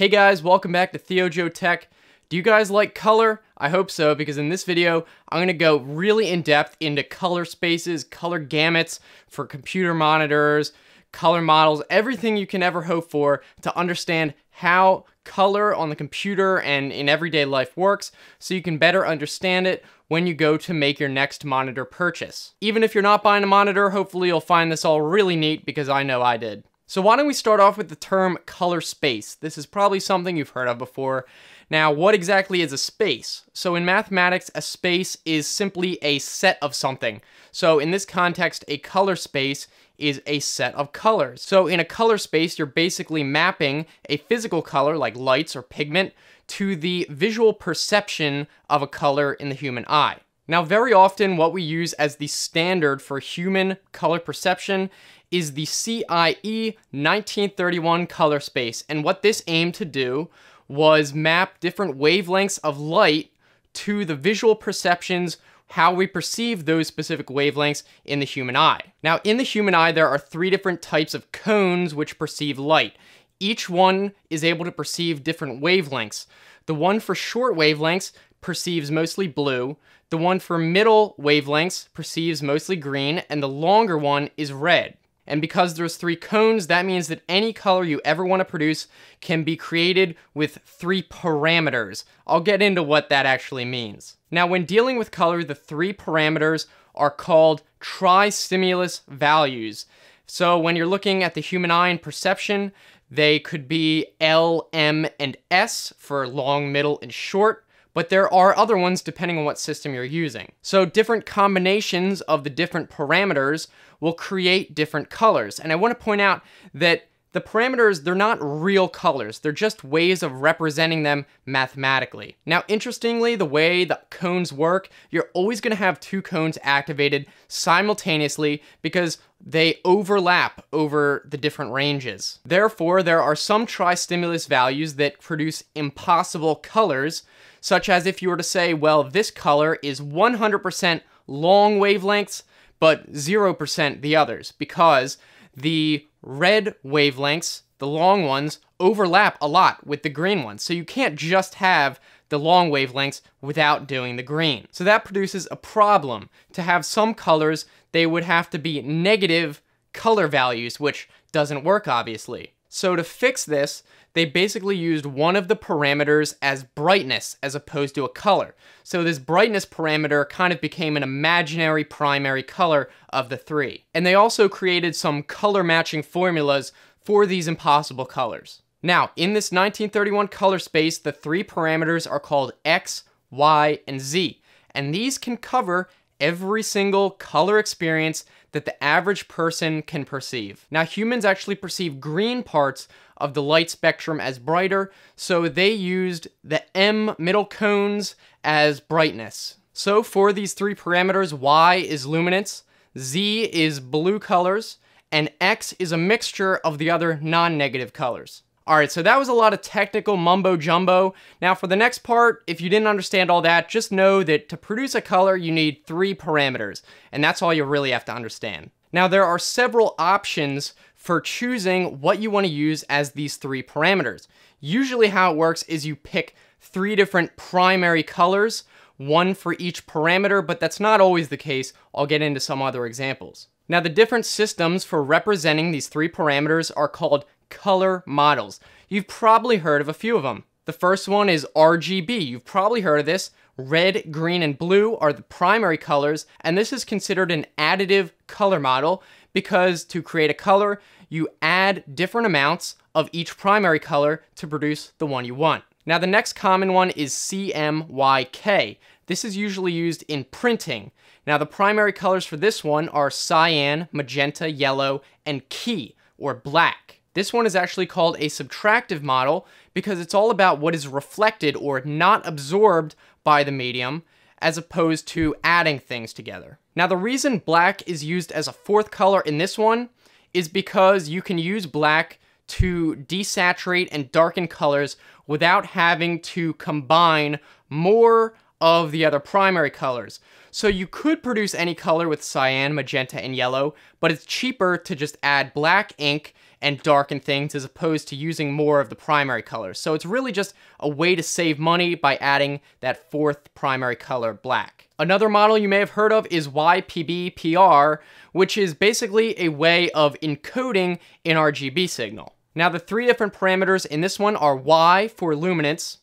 Hey guys, welcome back to ThioJoe Tech. Do you guys like color? I hope so, because in this video, I'm gonna go really in depth into color spaces, color gamuts for computer monitors, color models, everything you can ever hope for to understand how color on the computer and in everyday life works so you can better understand it when you go to make your next monitor purchase. Even if you're not buying a monitor, hopefully you'll find this all really neat because I know I did. So why don't we start off with the term color space? This is probably something you've heard of before. Now, what exactly is a space? So in mathematics, a space is simply a set of something. So in this context, a color space is a set of colors. So in a color space, you're basically mapping a physical color like lights or pigment to the visual perception of a color in the human eye. Now, very often what we use as the standard for human color perception is the CIE 1931 color space. And what this aimed to do was map different wavelengths of light to the visual perceptions how we perceive those specific wavelengths in the human eye. Now, in the human eye, there are three different types of cones which perceive light. Each one is able to perceive different wavelengths. The one for short wavelengths perceives mostly blue, the one for middle wavelengths perceives mostly green, and the longer one is red. And because there's three cones, that means that any color you ever want to produce can be created with three parameters. I'll get into what that actually means. Now, when dealing with color, the three parameters are called tri-stimulus values. So when you're looking at the human eye and perception, they could be L, M, and S for long, middle, and short but there are other ones depending on what system you're using. So different combinations of the different parameters will create different colors. And I want to point out that the parameters, they're not real colors. They're just ways of representing them mathematically. Now, interestingly, the way the cones work, you're always going to have two cones activated simultaneously because they overlap over the different ranges. Therefore, there are some tri-stimulus values that produce impossible colors, such as if you were to say, well, this color is 100% long wavelengths, but 0% the others, because the red wavelengths, the long ones, overlap a lot with the green ones. So you can't just have the long wavelengths without doing the green. So that produces a problem. To have some colors, they would have to be negative color values, which doesn't work obviously. So to fix this, they basically used one of the parameters as brightness as opposed to a color. So this brightness parameter kind of became an imaginary primary color of the three. And they also created some color matching formulas for these impossible colors. Now, in this 1931 color space, the three parameters are called X, Y, and Z. And these can cover every single color experience that the average person can perceive. Now, humans actually perceive green parts of the light spectrum as brighter, so they used the M middle cones as brightness. So for these three parameters, Y is luminance, Z is blue colors, and X is a mixture of the other non-negative colors. Alright, so that was a lot of technical mumbo jumbo. Now for the next part, if you didn't understand all that, just know that to produce a color, you need three parameters, and that's all you really have to understand. Now there are several options for choosing what you want to use as these three parameters. Usually how it works is you pick three different primary colors, one for each parameter, but that's not always the case. I'll get into some other examples. Now the different systems for representing these three parameters are called color models. You've probably heard of a few of them. The first one is RGB. You've probably heard of this. Red, green, and blue are the primary colors, and this is considered an additive color model because to create a color, you add different amounts of each primary color to produce the one you want. Now the next common one is CMYK. This is usually used in printing. Now the primary colors for this one are cyan, magenta, yellow, and key, or black. This one is actually called a subtractive model because it's all about what is reflected or not absorbed by the medium as opposed to adding things together. Now the reason black is used as a fourth color in this one is because you can use black to desaturate and darken colors without having to combine more of the other primary colors. So you could produce any color with cyan, magenta, and yellow, but it's cheaper to just add black ink and darken things as opposed to using more of the primary colors. So it's really just a way to save money by adding that fourth primary color, black. Another model you may have heard of is YPbPr, which is basically a way of encoding an RGB signal. Now the three different parameters in this one are Y for luminance,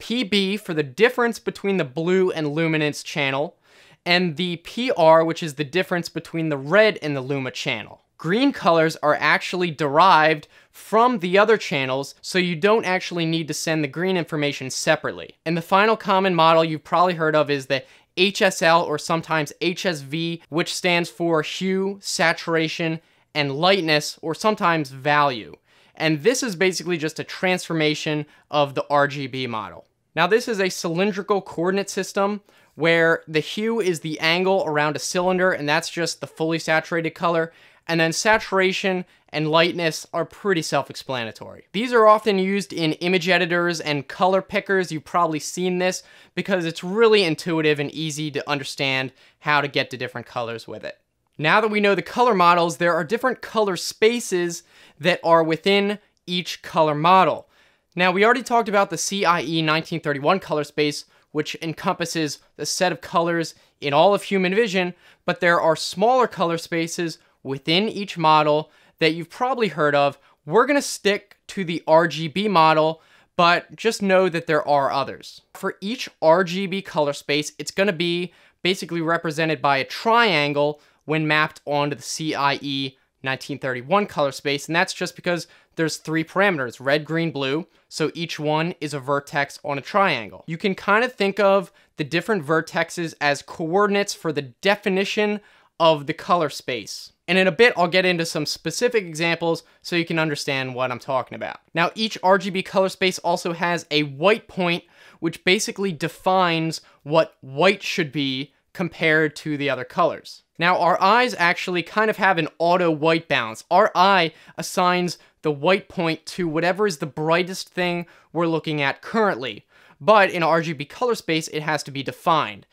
PB for the difference between the blue and luminance channel, and the PR, which is the difference between the red and the luma channel. Green colors are actually derived from the other channels, so you don't actually need to send the green information separately. And the final common model you've probably heard of is the HSL or sometimes HSV, which stands for hue, saturation, and lightness, or sometimes value. And this is basically just a transformation of the RGB model. Now this is a cylindrical coordinate system where the hue is the angle around a cylinder and that's just the fully saturated color and then saturation and lightness are pretty self-explanatory. These are often used in image editors and color pickers. You've probably seen this because it's really intuitive and easy to understand how to get to different colors with it. Now that we know the color models, there are different color spaces that are within each color model. Now, we already talked about the CIE 1931 color space, which encompasses the set of colors in all of human vision, but there are smaller color spaces within each model that you've probably heard of. We're going to stick to the RGB model, but just know that there are others. For each RGB color space, it's going to be basically represented by a triangle when mapped onto the CIE 1931 color space, and that's just because there's three parameters, red, green, blue, so each one is a vertex on a triangle. You can kind of think of the different vertexes as coordinates for the definition of the color space. And in a bit, I'll get into some specific examples so you can understand what I'm talking about. Now, each RGB color space also has a white point, which basically defines what white should be compared to the other colors. Now, our eyes actually kind of have an auto white balance. Our eye assigns the white point to whatever is the brightest thing we're looking at currently. But in RGB color space, it has to be defined.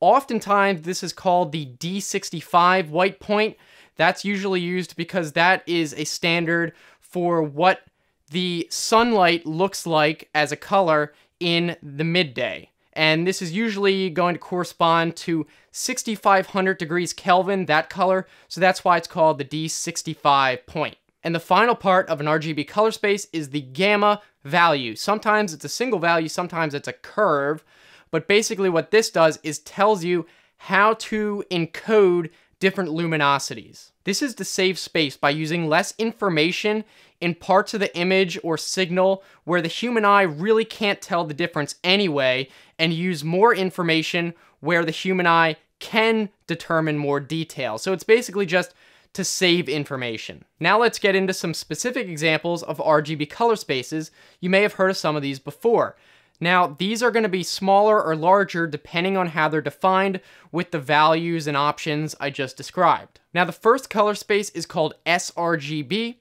Oftentimes, this is called the D65 white point, that's usually used because that is a standard for what the sunlight looks like as a color in the midday. And this is usually going to correspond to 6500 degrees Kelvin, that color, so that's why it's called the D65 point. And the final part of an RGB color space is the gamma value. Sometimes it's a single value, sometimes it's a curve, but basically what this does is tells you how to encode different luminosities. This is to save space by using less information in parts of the image or signal where the human eye really can't tell the difference anyway, and use more information where the human eye can determine more detail. So it's basically just to save information. Now let's get into some specific examples of RGB color spaces. You may have heard of some of these before. Now, these are going to be smaller or larger depending on how they're defined with the values and options I just described. Now, the first color space is called sRGB,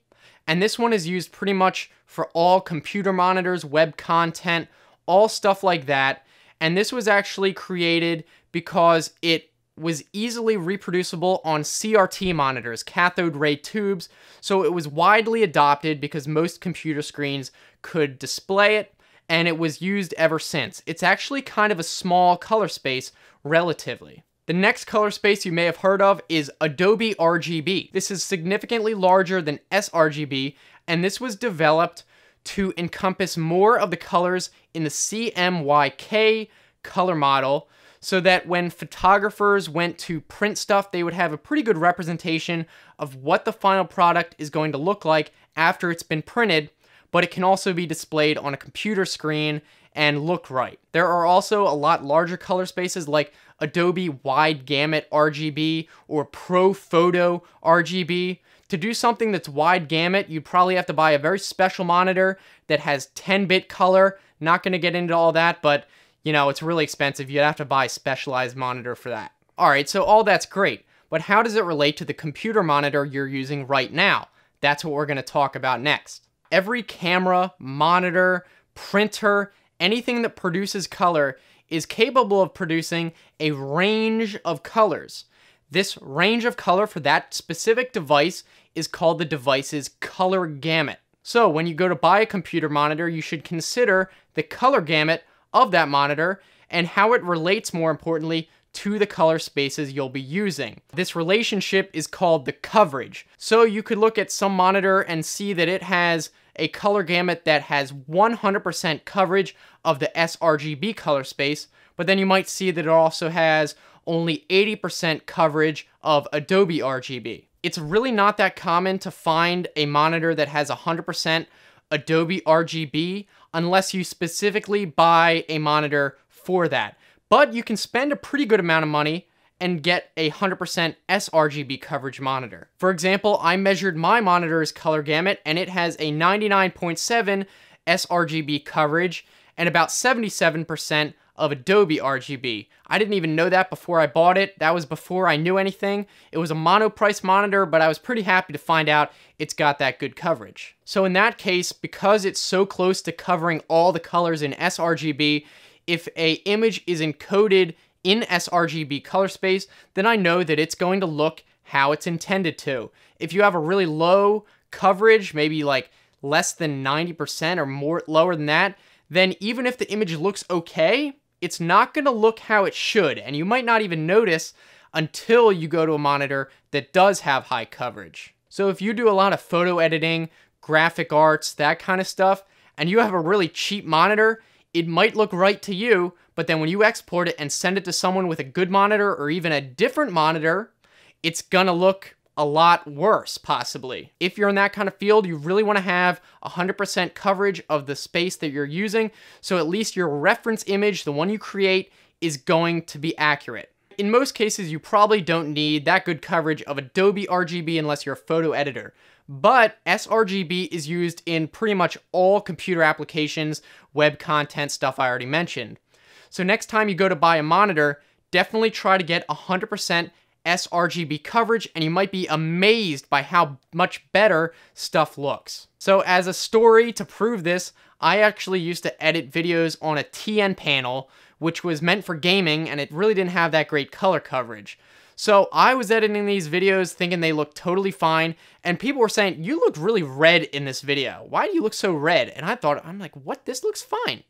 and this one is used pretty much for all computer monitors, web content, all stuff like that. And this was actually created because it was easily reproducible on CRT monitors, cathode ray tubes, so it was widely adopted because most computer screens could display it and it was used ever since. It's actually kind of a small color space relatively. The next color space you may have heard of is Adobe RGB. This is significantly larger than sRGB, and this was developed to encompass more of the colors in the CMYK color model so that when photographers went to print stuff, they would have a pretty good representation of what the final product is going to look like after it's been printed but it can also be displayed on a computer screen and look right. There are also a lot larger color spaces like Adobe Wide Gamut RGB or ProPhoto RGB. To do something that's wide gamut, you'd probably have to buy a very special monitor that has 10-bit color. Not going to get into all that, but you know, it's really expensive. You'd have to buy a specialized monitor for that. All right, so all that's great, but how does it relate to the computer monitor you're using right now? That's what we're going to talk about next every camera, monitor, printer, anything that produces color is capable of producing a range of colors. This range of color for that specific device is called the device's color gamut. So when you go to buy a computer monitor, you should consider the color gamut of that monitor and how it relates, more importantly, to the color spaces you'll be using. This relationship is called the coverage. So you could look at some monitor and see that it has a color gamut that has 100% coverage of the sRGB color space, but then you might see that it also has only 80% coverage of Adobe RGB. It's really not that common to find a monitor that has 100% Adobe RGB unless you specifically buy a monitor for that. But you can spend a pretty good amount of money and get a 100% sRGB coverage monitor. For example, I measured my monitor's color gamut and it has a 99.7 sRGB coverage and about 77% of Adobe RGB. I didn't even know that before I bought it. That was before I knew anything. It was a Monoprice monitor, but I was pretty happy to find out it's got that good coverage. So in that case, because it's so close to covering all the colors in sRGB, if a image is encoded in sRGB color space, then I know that it's going to look how it's intended to. If you have a really low coverage, maybe like less than 90% or more lower than that, then even if the image looks okay, it's not going to look how it should, and you might not even notice until you go to a monitor that does have high coverage. So if you do a lot of photo editing, graphic arts, that kind of stuff, and you have a really cheap monitor, it might look right to you, but then when you export it and send it to someone with a good monitor or even a different monitor, it's gonna look a lot worse, possibly. If you're in that kind of field, you really want to have 100% coverage of the space that you're using, so at least your reference image, the one you create, is going to be accurate. In most cases, you probably don't need that good coverage of Adobe RGB unless you're a photo editor. But sRGB is used in pretty much all computer applications, web content stuff I already mentioned. So next time you go to buy a monitor, definitely try to get 100% sRGB coverage and you might be amazed by how much better stuff looks. So as a story to prove this, I actually used to edit videos on a TN panel, which was meant for gaming and it really didn't have that great color coverage. So I was editing these videos thinking they looked totally fine, and people were saying, you look really red in this video. Why do you look so red? And I thought, I'm like, what? This looks fine.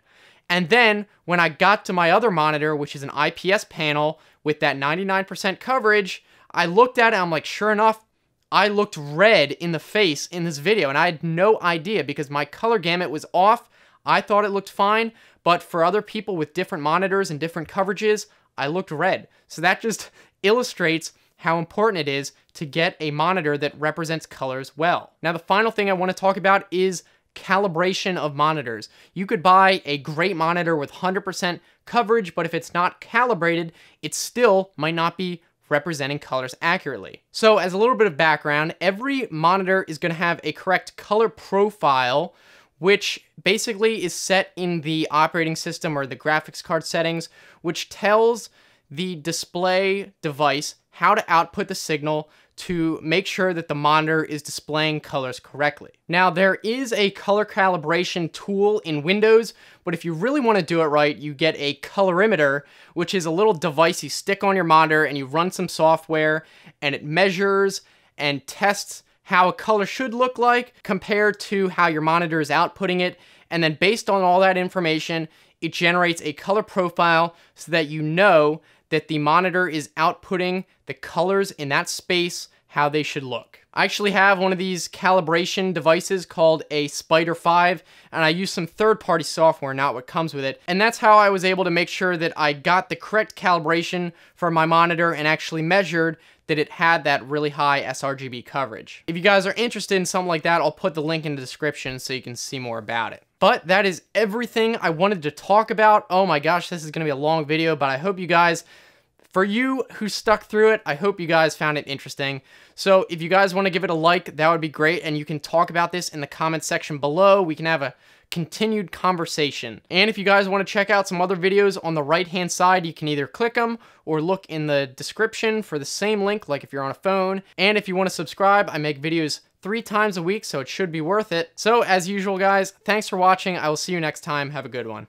And then when I got to my other monitor, which is an IPS panel with that 99% coverage, I looked at it I'm like, sure enough, I looked red in the face in this video and I had no idea because my color gamut was off. I thought it looked fine, but for other people with different monitors and different coverages, I looked red. So that just illustrates how important it is to get a monitor that represents colors well. Now the final thing I want to talk about is calibration of monitors. You could buy a great monitor with 100% coverage, but if it's not calibrated, it still might not be representing colors accurately. So as a little bit of background, every monitor is going to have a correct color profile which basically is set in the operating system or the graphics card settings, which tells the display device how to output the signal to make sure that the monitor is displaying colors correctly. Now there is a color calibration tool in Windows, but if you really want to do it right, you get a colorimeter, which is a little device you stick on your monitor and you run some software and it measures and tests how a color should look like compared to how your monitor is outputting it. And then based on all that information, it generates a color profile so that you know that the monitor is outputting the colors in that space how they should look. I actually have one of these calibration devices called a Spyder5, and I use some third-party software, not what comes with it. And that's how I was able to make sure that I got the correct calibration for my monitor and actually measured that it had that really high sRGB coverage. If you guys are interested in something like that, I'll put the link in the description so you can see more about it. But that is everything I wanted to talk about. Oh my gosh, this is going to be a long video, but I hope you guys for you who stuck through it, I hope you guys found it interesting. So if you guys want to give it a like, that would be great. And you can talk about this in the comment section below. We can have a continued conversation. And if you guys want to check out some other videos on the right hand side, you can either click them or look in the description for the same link, like if you're on a phone. And if you want to subscribe, I make videos three times a week, so it should be worth it. So as usual, guys, thanks for watching. I will see you next time. Have a good one.